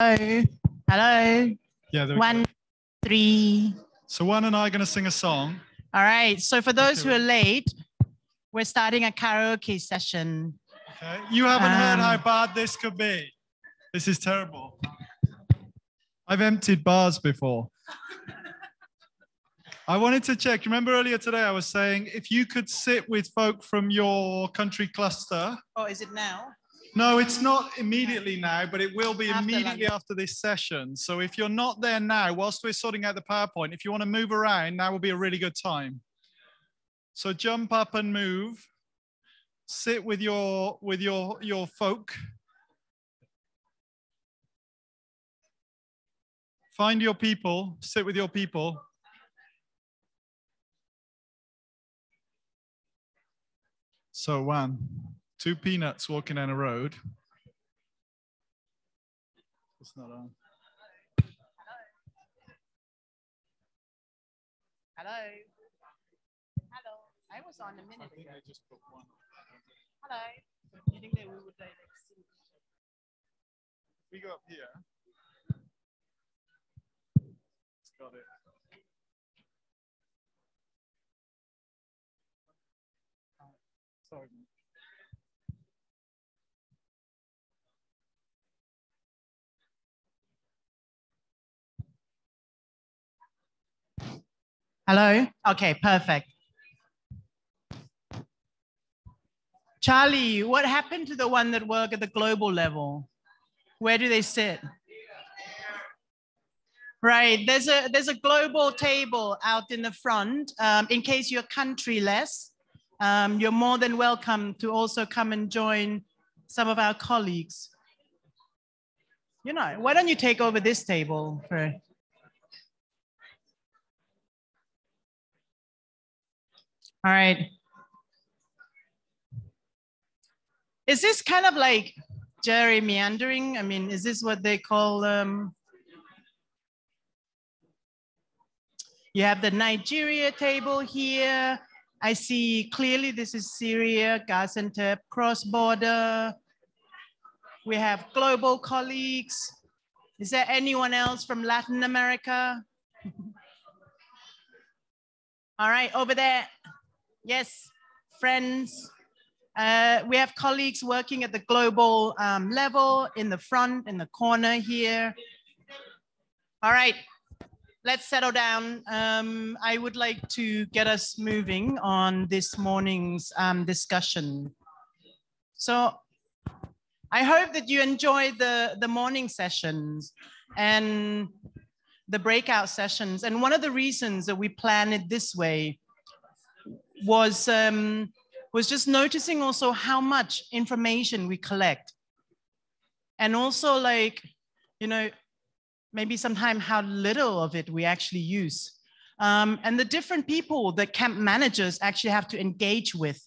Hello. Hello. Yeah. there One, go. three. So Juan and I are going to sing a song. All right. So for those who are late, we're starting a karaoke session. Okay. You haven't heard how Um, bad this could be. This is terrible. I've emptied bars before. I wanted to check. Remember earlier today, I was saying if you could sit with folk from your country cluster. Oh, is it now? No, it's not immediately now, but it will be After immediately lunch. after this session. So if you're not there now, whilst we're sorting out the PowerPoint, if you want to move around, now will be a really good time. So jump up and move. Sit with your with your your folk. Find your people, sit with your people. So one, two peanuts walking down a road. It's not on. Hello. Hello. I was on a I minute think ago. I just put one. Hello. You think that we would like see? We go up here. It's got it. Sorry. Hello? Okay, perfect. Charlie, what happened to the one that work at the global level? Where do they sit? Right, there's a there's a global table out in the front. Um, in case you're countryless, um, you're more than welcome to also come and join some of our colleagues. You know, why don't you take over this table for All right. Is this kind of like gerrymandering? I mean, is this what they call? Um, you have the Nigeria table here. I see clearly this is Syria, Gaziantep, cross-border. We have global colleagues. Is there anyone else from Latin America? All right, over there. Yes, friends. Uh, we have colleagues working at the global um, level in the front, in the corner here. All right, let's settle down. Um, I would like to get us moving on this morning's um, discussion. So I hope that you enjoyed the, the morning sessions and the breakout sessions. And one of the reasons that we plan it this way was um, was just noticing also how much information we collect, and also like you know maybe sometime how little of it we actually use, um, and the different people that camp managers actually have to engage with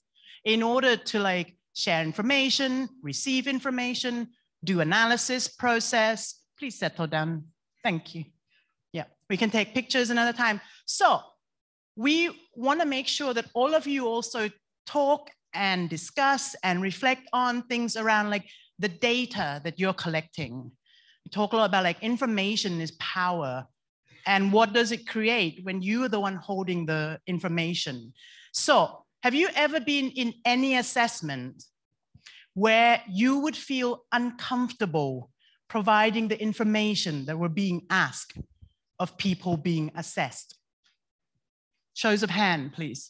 in order to like share information, receive information, do analysis, process. Please settle down. Thank you. Yeah, we can take pictures another time. So we want to make sure that all of you also talk and discuss and reflect on things around like the data that you're collecting. We talk a lot about like information is power and what does it create when you are the one holding the information. So have you ever been in any assessment where you would feel uncomfortable providing the information that were being asked of people being assessed? Shows of hand, please.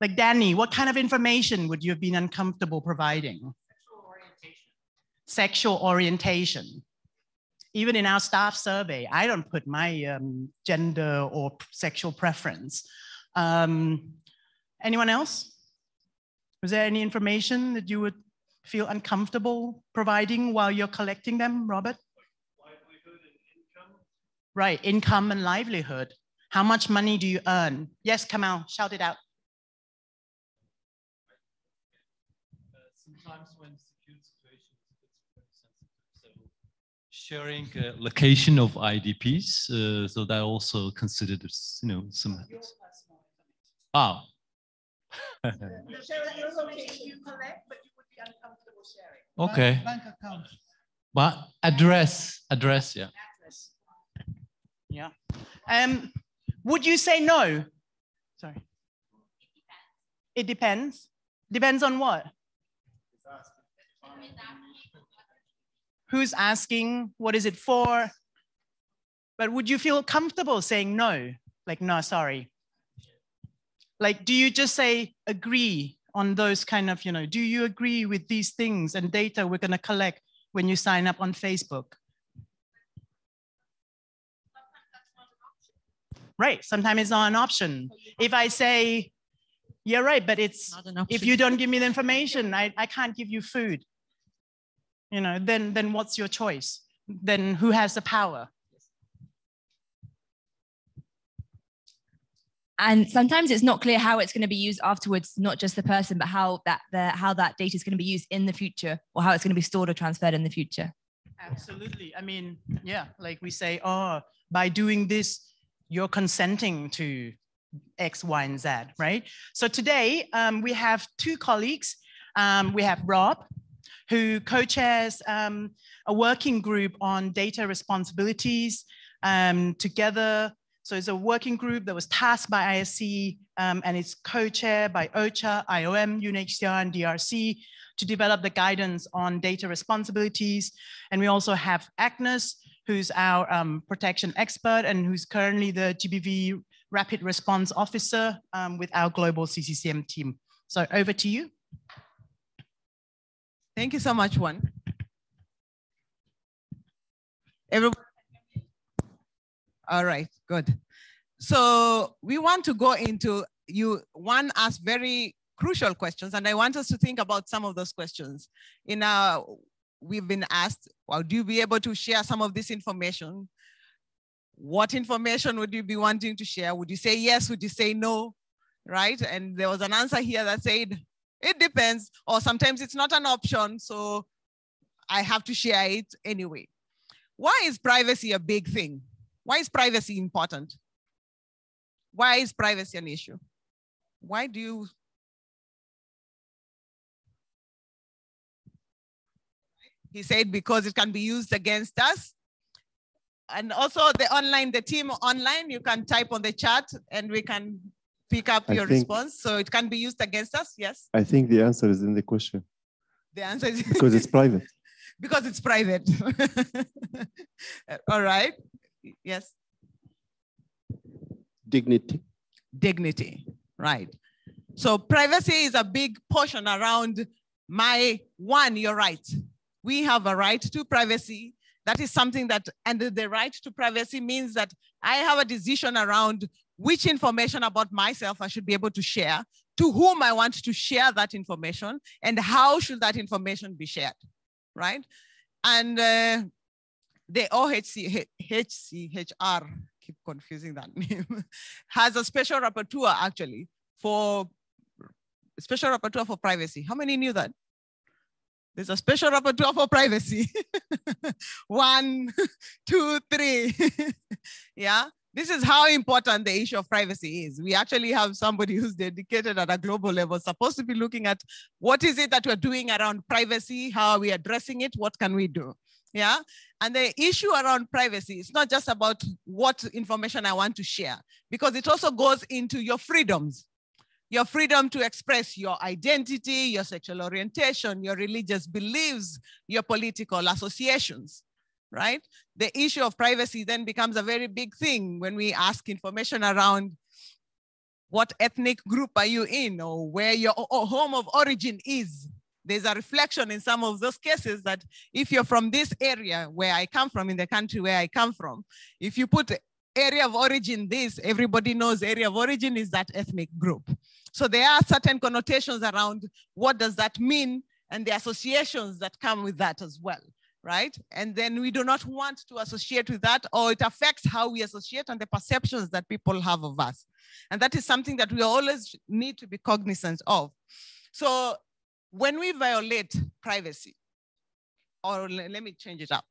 Like Danny, what kind of information would you have been uncomfortable providing? Sexual orientation. Sexual orientation. Even in our staff survey, I don't put my um, gender or sexual preference. Um, anyone else? Was there any information that you would feel uncomfortable providing while you're collecting them, Robert? Right, income and livelihood. How much money do you earn? Yes, Kamal, shout it out. Uh, sometimes when secure situations, it's very sensitive. So sharing uh, location of IDPs, uh, so that also considered, as, you know, some. Ah. Share the information you collect, but you would be uncomfortable sharing. okay. Bank account. But address, address, yeah. Yeah. Um, would you say no? Sorry. It depends. Depends on what? Who's asking? What is it for? But would you feel comfortable saying no? Like, no, sorry. Like, do you just say agree on those kind of, you know, do you agree with these things and data we're going to collect when you sign up on Facebook? Right. Sometimes it's not an option. If I say, you're right, but it's if you don't give me the information, I, I can't give you food. You know, then then what's your choice? Then who has the power? and sometimes it's not clear how it's going to be used afterwards not just the person but how that the how that data is going to be used in the future or how it's going to be stored or transferred in the future absolutely i mean yeah like we say oh by doing this you're consenting to x y and z right? So today um, we have two colleagues. Um, we have rob who co-chairs um, a working group on data responsibilities um, together. So it's a working group that was tasked by IASC um, and it's co-chaired by OCHA, IOM, UNHCR, and DRC to develop the guidance on data responsibilities. And we also have Agnes, who's our um, protection expert and who's currently the GBV Rapid Response Officer um, with our global CCCM team. So over to you. Thank you so much, Juan. Everybody all right, good. So we want to go into you. Juan asked very crucial questions, and I want us to think about some of those questions. In our, we've been asked, well, do you be able to share some of this information? What information would you be wanting to share? Would you say yes? Would you say no? Right? And there was an answer here that said, it depends, or sometimes it's not an option, so I have to share it anyway. Why is privacy a big thing? Why is privacy important? Why is privacy an issue? Why do you He said because it can be used against us. And also the online, the team online, you can type on the chat and we can pick up I your think- response. So it can be used against us, yes? I think the answer is in the question The answer is because it's private. because it's private. All right. Yes. Dignity. dignity, right? So privacy is a big portion around my one, your right. We have a right to privacy. That is something that, and the right to privacy means that I have a decision around which information about myself I should be able to share, to whom I want to share that information, and how should that information be shared, right? And uh, the OHC, HCHR, keep confusing that name, has a special rapporteur actually for special rapporteur for privacy. How many knew that? There's a special rapporteur for privacy. One, two, three. yeah. This is how important the issue of privacy is. We actually have somebody who's dedicated at a global level, supposed to be looking at what is it that we're doing around privacy? How are we addressing it? What can we do? Yeah. And the issue around privacy is not just about what information I want to share, because it also goes into your freedoms your freedom to express your identity, your sexual orientation, your religious beliefs, your political associations, right? The issue of privacy then becomes a very big thing when we ask information around what ethnic group are you in or where your home of origin is. There's a reflection in some of those cases that if you're from this area where I come from, in the country where I come from, if you put area of origin this, everybody knows area of origin is that ethnic group. So there are certain connotations around what does that mean and the associations that come with that as well, right? And then we do not want to associate with that or it affects how we associate and the perceptions that people have of us. And that is something that we always need to be cognizant of. So when we violate privacy, or let me change it up.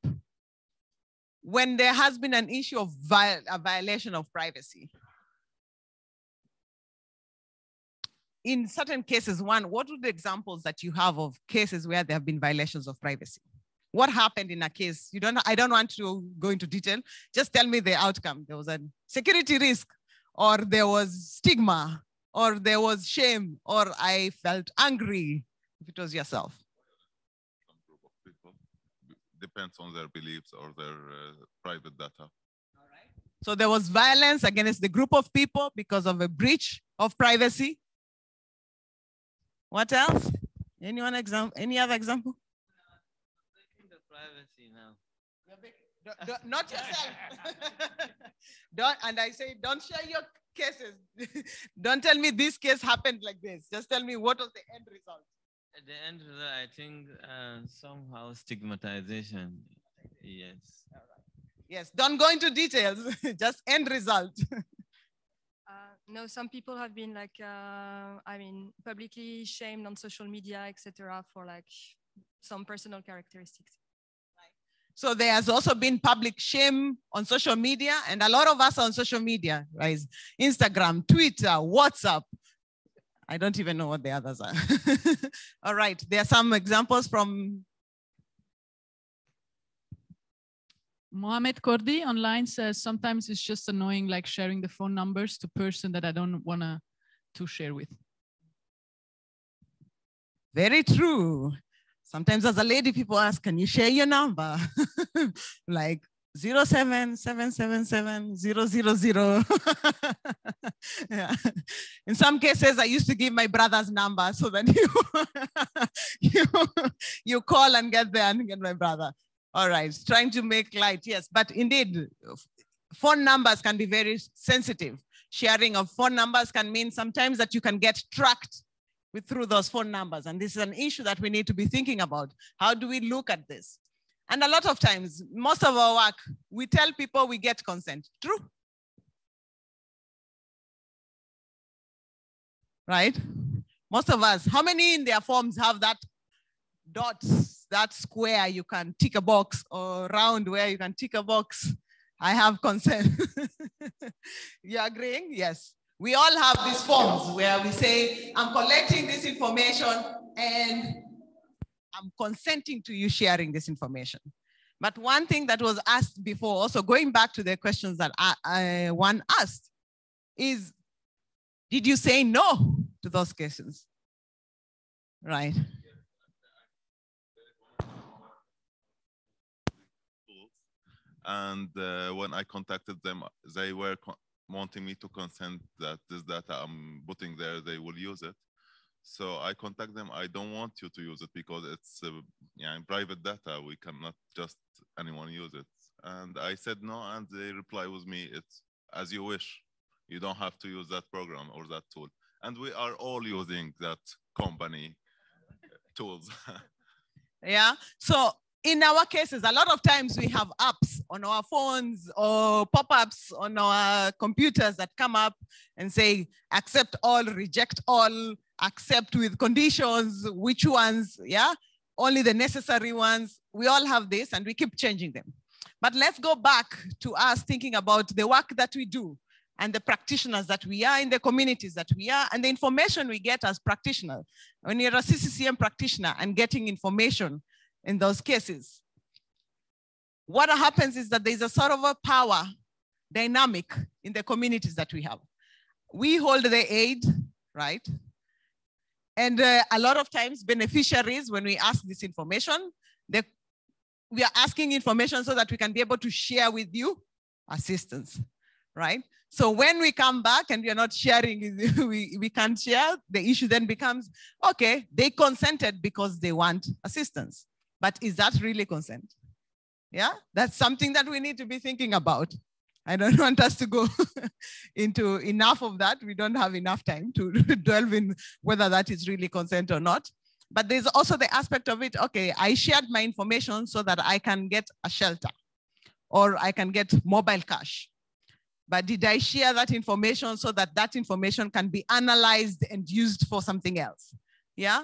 When there has been an issue of vi- a violation of privacy, in certain cases, one, what are the examples that you have of cases where there have been violations of privacy? what happened in a case. You don't, I don't want to go into detail. Just tell me the outcome. There was a security risk, or there was stigma, or there was shame, or I felt angry, if it was yourself. some group of people. B- Depends on their beliefs or their uh, private data. All right. So there was violence against the group of people because of a breach of privacy. What else? Anyone example? Any other example? the privacy now. Don't- don't- Not yourself. don't, and I say, don't share your cases. don't tell me this case happened like this. Just tell me what was the end result. At the end of that, I think uh, somehow stigmatization. Yes. Yes, don't go into details. Just end result. Uh, no, some people have been like, uh, I mean, publicly shamed on social media, etc., for like some personal characteristics. So there has also been public shame on social media, and a lot of us are on social media, right? Instagram, Twitter, WhatsApp. I don't even know what the others are. All right, there are some examples from Mohamed Kordi online says sometimes it's just annoying, like sharing the phone numbers to person that I don't wanna to share with. Very true. Sometimes as a lady, people ask, can you share your number? like 0777700. yeah. In some cases, I used to give my brother's number so that you, you, you call and get there and get my brother. All right, trying to make light, yes. But indeed, phone numbers can be very sensitive. Sharing of phone numbers can mean sometimes that you can get tracked with through those phone numbers. And this is an issue that we need to be thinking about. How do we look at this? And a lot of times, most of our work, we tell people we get consent. True? Right? Most of us, how many in their forms have that dots, that square you can tick a box or round where you can tick a box? I have consent. you agreeing? Yes. We all have these forms where we say, I'm collecting this information and I'm consenting to you sharing this information. But one thing that was asked before, also going back to the questions that I, I- Juan asked, is did you say no to those questions? Right. And uh, when I contacted them, they were wanting me to consent that this data I'm putting there, they will use it. So I contact them. I don't want you to use it because it's uh, yeah, private data. We cannot just anyone use it. And I said no, and they reply with me, it's as you wish. You don't have to use that program or that tool. And we are all using that company tools. Yeah. So in our cases, a lot of times we have apps on our phones or pop-ups on our computers that come up and say, accept all, reject all, accept with conditions, which ones, yeah? Only the necessary ones. We all have this and we keep changing them. But let's go back to us thinking about the work that we do and the practitioners that we are in the communities that we are and the information we get as practitioners. When you're a CCCM practitioner and getting information in those cases, what happens is that there's a sort of a power dynamic in the communities that we have. We hold the aid, right? And uh, a lot of times beneficiaries, when we ask this information, they, we are asking information so that we can be able to share with you assistance, right? So when we come back and we are not sharing, we, we can't share, the issue then becomes, okay, they consented because they want assistance. But is that really consent? Yeah, that's something that we need to be thinking about. I don't want us to go into enough of that. We don't have enough time to delve in whether that is really consent or not. But there's also the aspect of it, okay, I shared my information so that I can get a shelter or I can get mobile cash. But did I share that information so that that information can be analyzed and used for something else? Yeah,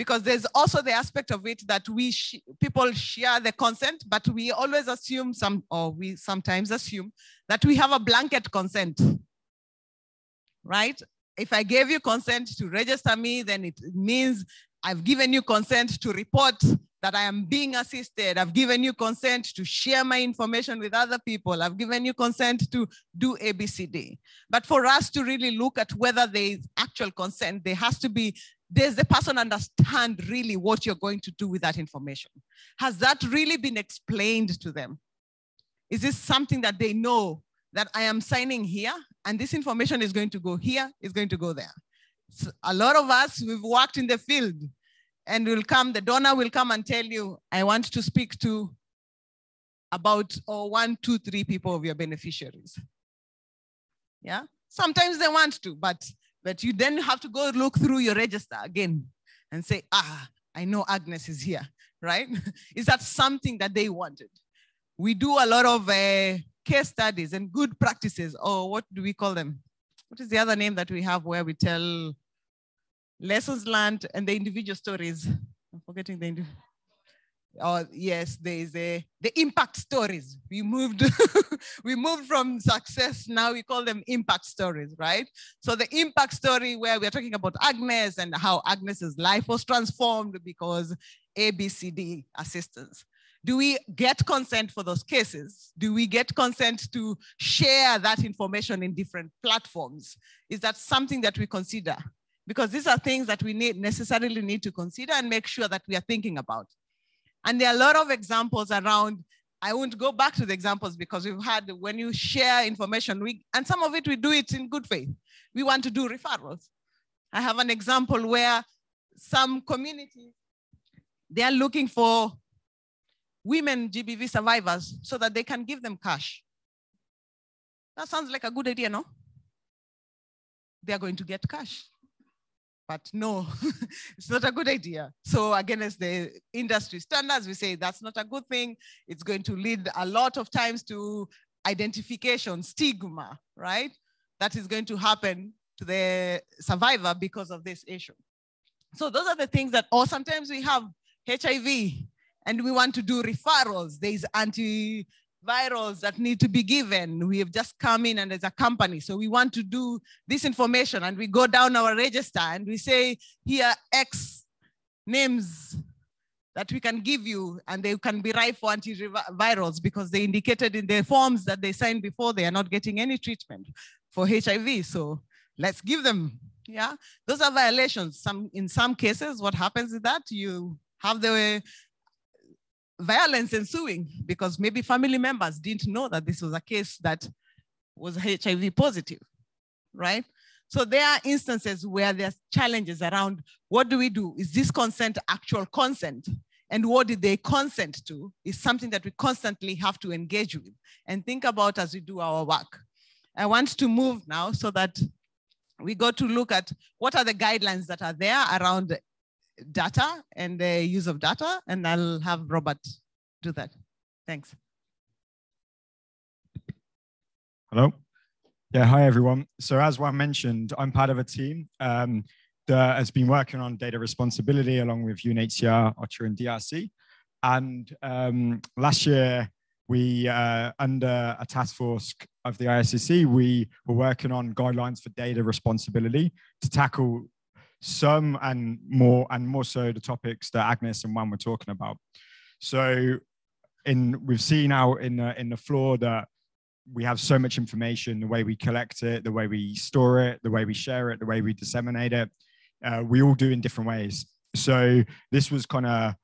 because there's also the aspect of it that we sh people share the consent, but we always assume some, or we sometimes assume that we have a blanket consent, right? If I gave you consent to register me, then it means I've given you consent to report that I am being assisted. I've given you consent to share my information with other people. I've given you consent to do ABCD. But for us to really look at whether there is actual consent, there has to be, does the person understand really what you're going to do with that information? Has that really been explained to them? Is this something that they know that I am signing here and this information is going to go here, is going to go there? So a lot of us, we've worked in the field and will come, the donor will come and tell you, I want to speak to about oh, one, two, three people of your beneficiaries. Yeah, sometimes they want to, but, but you then have to go look through your register again and say, ah, I know Agnes is here, right? is that something that they wanted? We do a lot of uh, case studies and good practices, or what do we call them? What is the other name that we have where we tell lessons learned and the individual stories? I'm forgetting the individual. Oh yes, there is a the impact stories. We moved, we moved from success. Now we call them impact stories, right? So the impact story where we're talking about Agnes and how Agnes's life was transformed because ABCD assistance. Do we get consent for those cases? Do we get consent to share that information in different platforms? Is that something that we consider? Because these are things that we need necessarily need to consider and make sure that we are thinking about. And there are a lot of examples around. I won't go back to the examples because we've had when you share information, we, and some of it we do it in good faith. We want to do referrals. I have an example where some communities, they are looking for women GBV survivors so that they can give them cash. That sounds like a good idea, no? They're going to get cash. But no, it's not a good idea. So again, as the industry standards, we say that's not a good thing. It's going to lead a lot of times to identification, stigma, right? That is going to happen to the survivor because of this issue. So those are the things that, or sometimes we have HIV and we want to do referrals. There's antivirals that need to be given. We have just come in and as a company, so we want to do this information and we go down our register and we say, here X names that we can give you and they can be right for antivirals because they indicated in their forms that they signed before they are not getting any treatment for HIV. So let's give them, yeah? Those are violations. Some In some cases, what happens is that you have the violence ensuing because maybe family members didn't know that this was a case that was HIV positive, right? So there are instances where there's challenges around what do we do? Is this consent actual consent? And what did they consent to is something that we constantly have to engage with and think about as we do our work. I want to move now so that we go to look at what are the guidelines that are there around data and the use of data, and I'll have Robert do that. Thanks. Hello. Yeah, hi everyone. So as Juan mentioned, I'm part of a team um, that has been working on data responsibility along with UNHCR, OCHA, and DRC. And um, last year, we, uh, under a task force of the ISCC, we were working on guidelines for data responsibility to tackle some and more and more so the topics that Agnes and Juan were talking about. So in we've seen out in the in the floor that we have so much information, the way we collect it, the way we store it, the way we share it, the way we disseminate it, uh, we all do in different ways. So this was kind of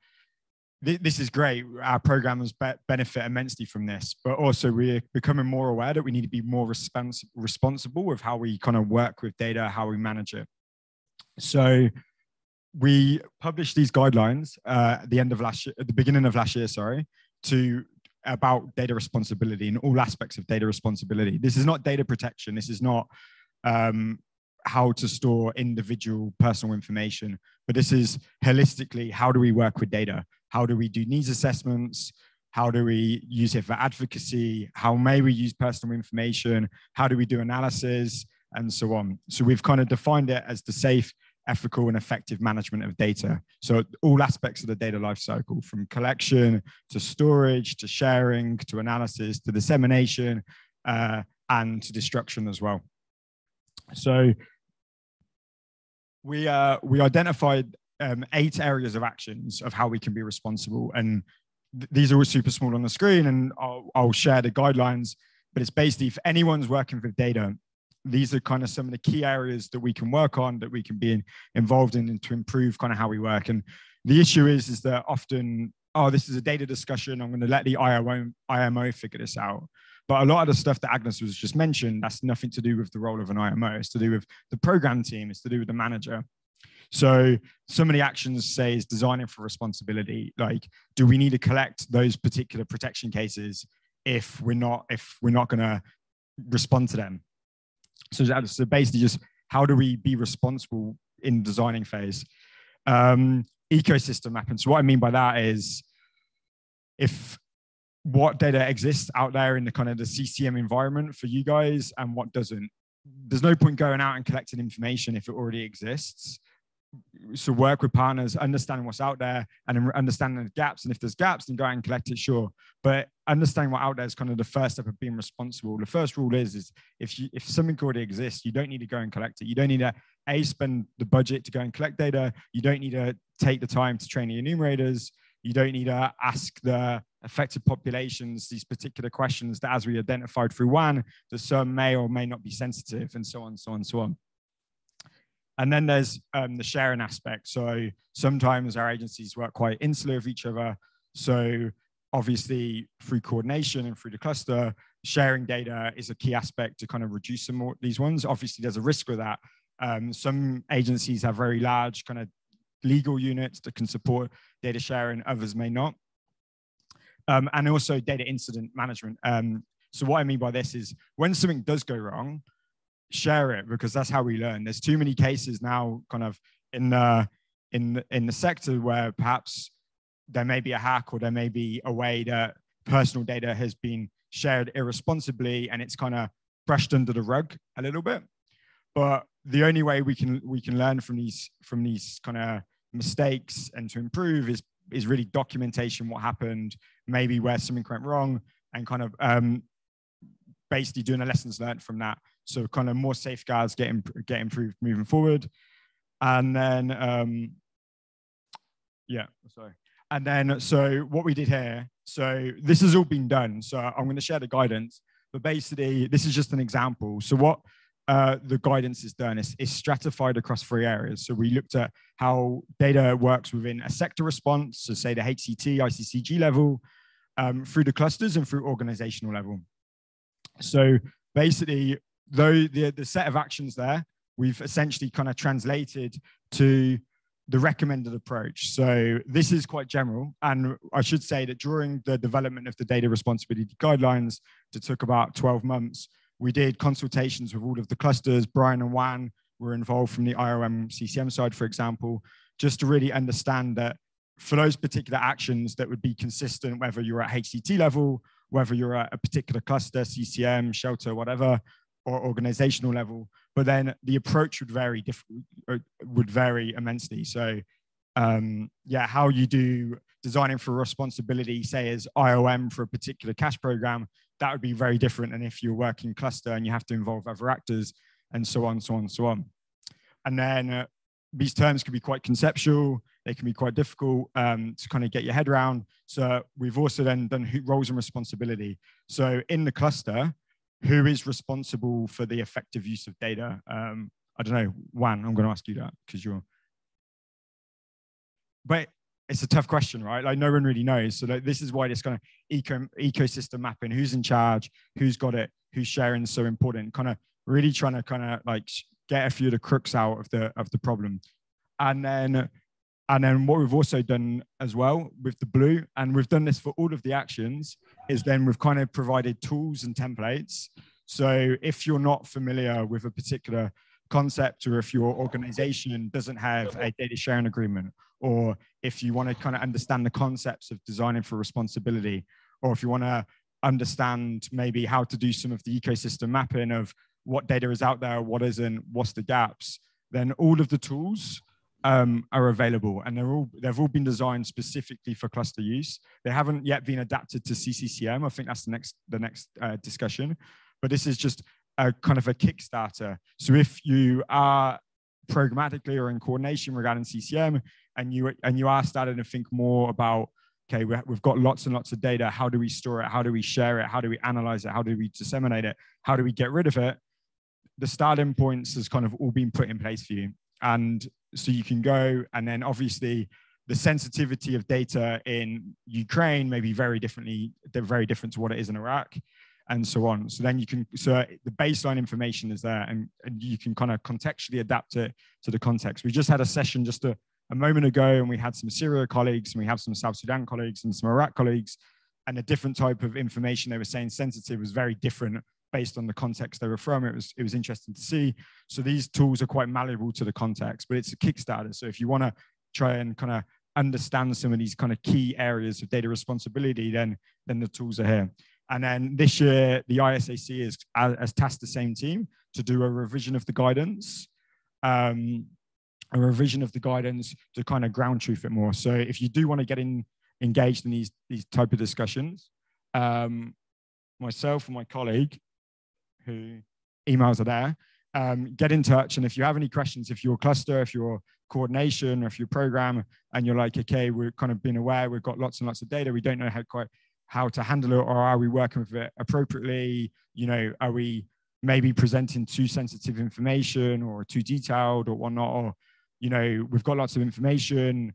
this is great. Our programmers be- benefit immensely from this, but also we're becoming more aware that we need to be more respons- responsible with how we kind of work with data, how we manage it. So we published these guidelines uh, at the end of last year, at the beginning of last year, sorry, to about data responsibility and all aspects of data responsibility. This is not data protection. This is not um, how to store individual personal information, but this is holistically how do we work with data? How do we do needs assessments? How do we use it for advocacy? How may we use personal information? How do we do analysis? And so on. So we've kind of defined it as the safe ethical and effective management of data. So all aspects of the data lifecycle, from collection to storage to sharing to analysis to dissemination uh, and to destruction as well. So we uh, we identified um, eight areas of actions of how we can be responsible. And th- these are all super small on the screen, and I'll, I'll share the guidelines. But it's basically if anyone's working with data, these are kind of some of the key areas that we can work on, that we can be in, involved in, and to improve kind of how we work. And the issue is, is that often, oh, this is a data discussion. I'm going to let the IMO, IMO figure this out. But a lot of the stuff that Agnes was just mentioned, that's nothing to do with the role of an IMO. It's to do with the program team. It's to do with the manager. So some of the actions say is designing for responsibility. Like, do we need to collect those particular protection cases if we're not if we're not going to respond to them? So, so basically, just how do we be responsible in designing phase? Um, ecosystem mapping. So what I mean by that is if what data exists out there in the kind of the CCM environment for you guys and what doesn't. There's no point going out and collecting information if it already exists so work with partners, understanding what's out there and understanding the gaps. And if there's gaps, then go out and collect it, sure. But understanding what out there is kind of the first step of being responsible. The first rule is, is if you if something already exists, you don't need to go and collect it. You don't need to a spend the budget to go and collect data. You don't need to take the time to train the enumerators. You don't need to ask the affected populations these particular questions that, as we identified through Juan, that some may or may not be sensitive, and so on, so on, so on. And then there's um, the sharing aspect. So sometimes our agencies work quite insular of each other. So obviously through coordination and through the cluster, sharing data is a key aspect to kind of reduce some more these ones. Obviously there's a risk with that. Um, some agencies have very large kind of legal units that can support data sharing, others may not. Um, and also data incident management. Um, so what I mean by this is when something does go wrong, share it because that's how we learn. There's too many cases now, kind of in the in the, in the sector where perhaps there may be a hack or there may be a way that personal data has been shared irresponsibly and it's kind of brushed under the rug a little bit. But the only way we can we can learn from these from these kind of mistakes and to improve is is really documentation what happened, maybe where something went wrong, and kind of um, basically doing a lessons learned from that. So kind of more safeguards get, imp- get improved moving forward. And then, um, yeah, sorry. And then, so what we did here, so this has all been done. So I'm going to share the guidance, but basically this is just an example. So what uh, the guidance is done is, is stratified across three areas. So we looked at how data works within a sector response, so say the HCT, ICCG level, um, through the clusters and through organizational level. So basically, though the, the set of actions there, we've essentially kind of translated to the recommended approach. So this is quite general. And I should say that during the development of the data responsibility guidelines that took about 12 months, we did consultations with all of the clusters. Brian and Juan were involved from the IOM CCM side, for example, just to really understand that for those particular actions that would be consistent, whether you're at HCT level whether you're at a particular cluster, CCM, shelter, whatever, or organizational level. But then the approach would vary uh, would vary immensely. So um, yeah, how you do designing for responsibility, say as IOM for a particular cash program, that would be very different than if you're working cluster and you have to involve other actors and so on, so on, so on. And then uh, these terms can be quite conceptual. They can be quite difficult um, to kind of get your head around. So we've also then done roles and responsibility. So in the cluster, who is responsible for the effective use of data? Um, I don't know, Juan, I'm going to ask you that because you're. But it's a tough question, right? Like no one really knows. So like, this is why this kind of eco ecosystem mapping, who's in charge, who's got it, who's sharing is so important. Kind of really trying to kind of like get a few of the crooks out of the of the problem. And then and then what we've also done as well with the blue, and we've done this for all of the actions, is then we've kind of provided tools and templates. So if you're not familiar with a particular concept, or if your organization doesn't have a data sharing agreement, or if you want to kind of understand the concepts of designing for responsibility, or if you want to understand maybe how to do some of the ecosystem mapping of what data is out there, what isn't, what's the gaps, then all of the tools um, are available and they're all they've all been designed specifically for cluster use. They haven't yet been adapted to CCCM. I think that's the next the next uh, discussion, but this is just a kind of a Kickstarter. So if you are programmatically or in coordination regarding CCM and you and you are starting to think more about okay, we- we've got lots and lots of data. How do we store it? How do we share it? How do we analyze it? How do we disseminate it? How do we get rid of it? The starting points has kind of all been put in place for you. And so you can go, and then obviously the sensitivity of data in Ukraine may be very differently, very different to what it is in Iraq and so on. So then you can, so the baseline information is there and, and you can kind of contextually adapt it to the context. We just had a session just a, a moment ago and we had some Syria colleagues and we have some South Sudan colleagues and some Iraq colleagues and a different type of information they were saying sensitive was very different based on the context they were from. It was, it was interesting to see. So these tools are quite malleable to the context, but it's a Kickstarter. So if you want to try and kind of understand some of these kind of key areas of data responsibility, then, then the tools are here. And then this year, the IASC is, has tasked the same team to do a revision of the guidance, um, a revision of the guidance to kind of ground truth it more. So if you do want to get in, engaged in these, these type of discussions, um, myself and my colleague, who emails are there, um, get in touch. And if you have any questions, if you're cluster, if you're coordination, or if you're program, and you're like, okay, we've kind of been aware, we've got lots and lots of data, we don't know how quite how to handle it, or are we working with it appropriately? You know, are we maybe presenting too sensitive information or too detailed or whatnot? Or, you know, we've got lots of information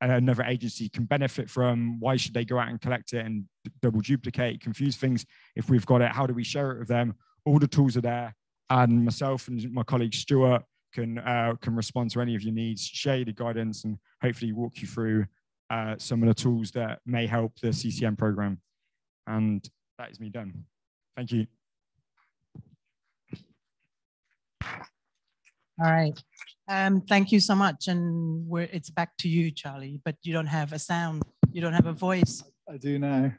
another agency can benefit from. Why should they go out and collect it and double duplicate, confuse things? If we've got it, how do we share it with them? All the tools are there, and myself and my colleague Stuart can uh, can respond to any of your needs, share the guidance, and hopefully walk you through uh, some of the tools that may help the CCM program. And that is me done. Thank you. All right. Um, thank you so much. And we're, it's back to you, Charlie, but you don't have a sound. You don't have a voice. I do now.